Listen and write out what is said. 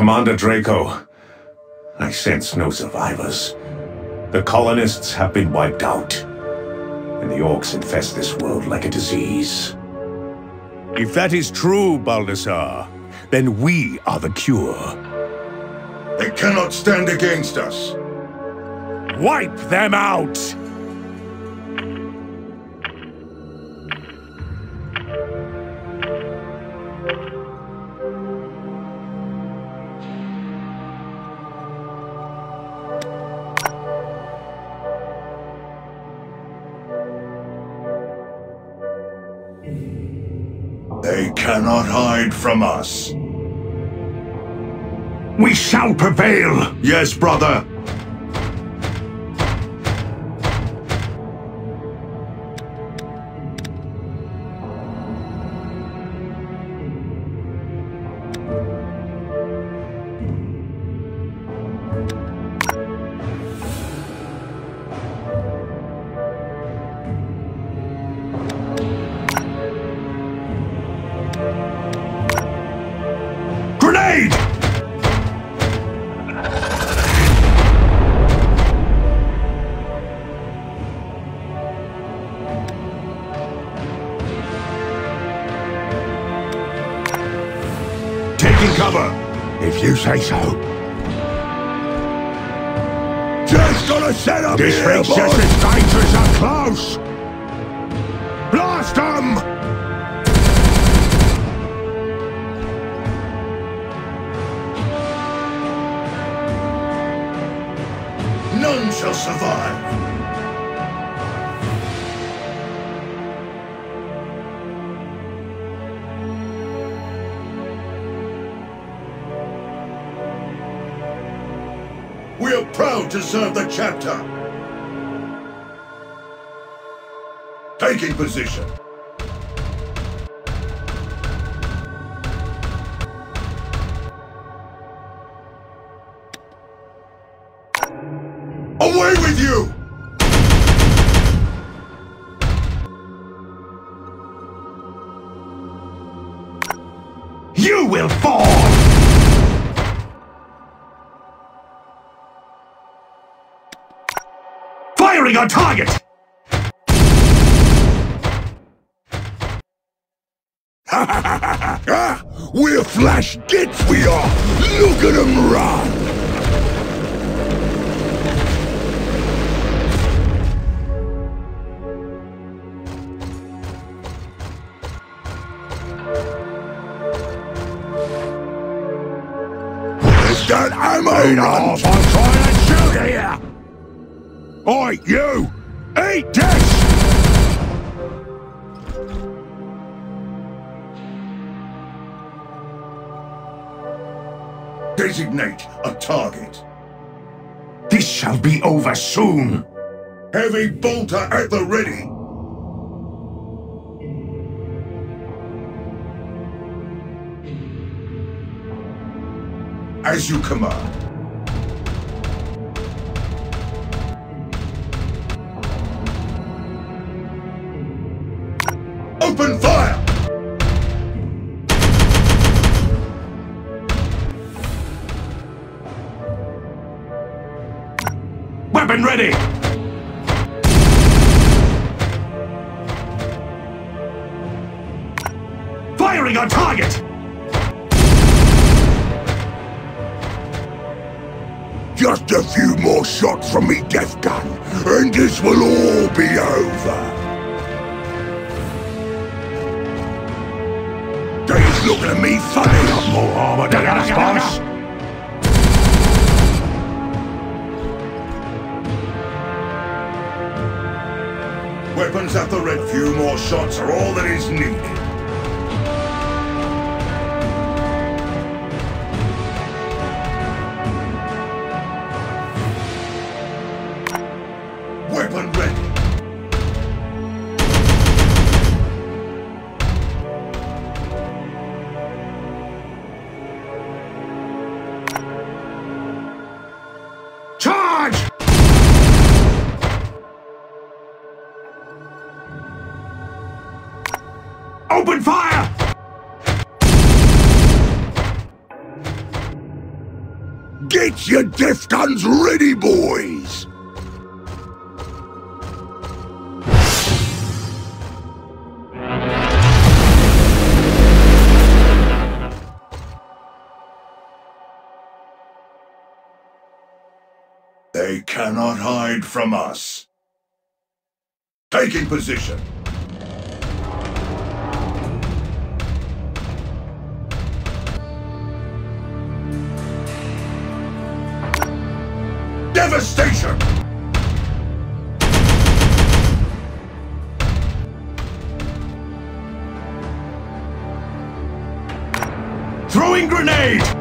Commander Draco, I sense no survivors. The colonists have been wiped out, and the orks infest this world like a disease. If that is true, Baldassar, then we are the cure. They cannot stand against us. Wipe them out! They cannot hide from us. We shall prevail! Yes, brother. Taking cover! If you say so. Just gonna set up This boys. us as dangerous up close! Blast them! None shall survive. We are proud to serve the chapter. Taking position. Away with you! You will fall! Firing on target! We're flash gits, we are! Look at them run! Is that ammo off, I'm trying to shoot here! Oi, you! Eat this! Designate a target. This shall be over soon! Heavy bolter at the ready. As you command. Open fire! Weapon ready! Firing on target! Just a few more shots from me death gun, and this will all be over. Looking at me funny. Got more armor than us, boss! Weapons at the red. Few more shots are all that is needed. Open fire! Get your death guns ready, boys! They cannot hide from us. Taking position. Devastation! Throwing grenade!